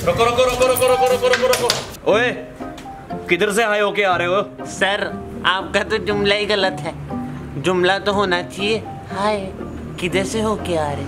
रुको रुको रुको रुको रुको रुको रुको रुको। ओए, किधर से हाय होके आ रहे हो? सर, आपका तो जुमला ही गलत है। जुमला तो होना चाहिए। हाय, किधर से होके आ रहे